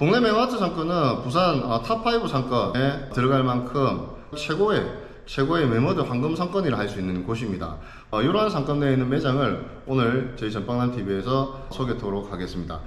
동래 메가마트 상권은 부산 아, top 5 상권에 들어갈 만큼 최고의 최고의 매머드 황금 상권이라 할 수 있는 곳입니다. 어, 이러한 상권 내에 있는 매장을 오늘 저희 전방남TV에서 소개토록 하겠습니다.